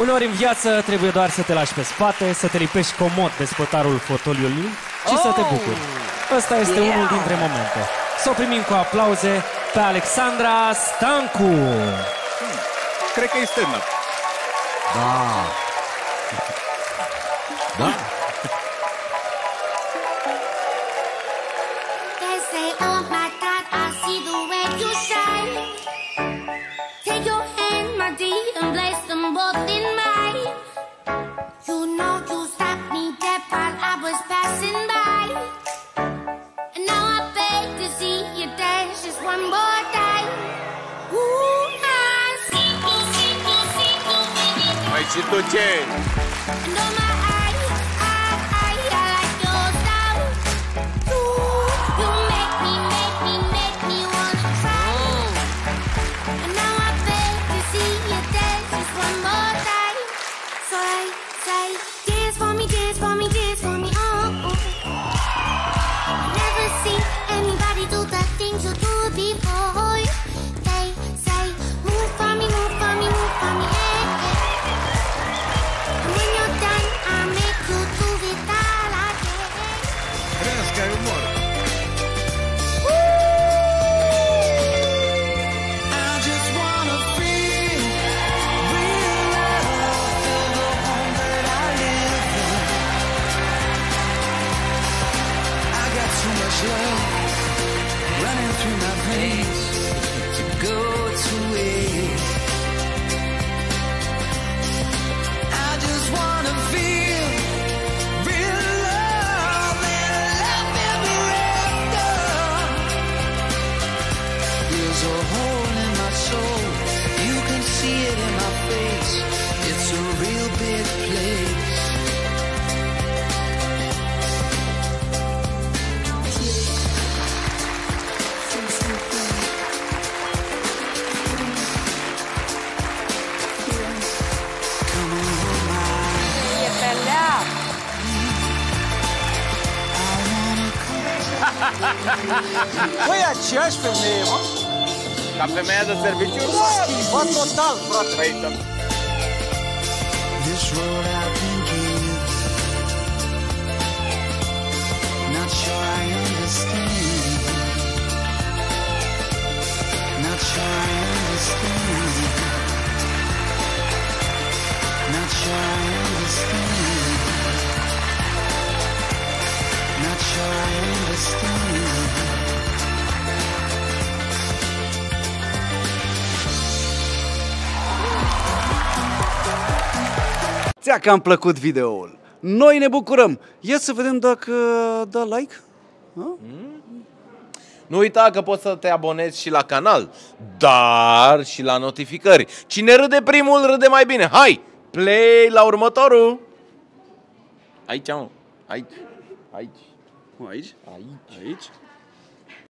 Uneori în viață trebuie doar să te lași pe spate, să te lipești comod de spătarul fotoliului și să te bucuri. Ăsta este unul dintre momente. Să o primim cu aplauze pe Alexandra Stancu. Cred că e stand-up. Da. Da. citoyen. Much love running through my veins to go to waste. I just wanna feel real love and love ever after. There's a hole in my soul. You can see it in my face. It's a real Băi, aceeași femeie, mă? Ca femeia de serviciu? Bă, total, frate. Păi, da. This road I've been Ți-a cam plăcut videoul. Noi ne bucurăm. Ia să vedem dacă da like. Nu uita că poți să te abonezi și la canal, dar și la notificări. Cine râde primul, râde mai bine. Hai, play la următorul. Aici, mă. Aici. Aici. Aici? Aici. Aici?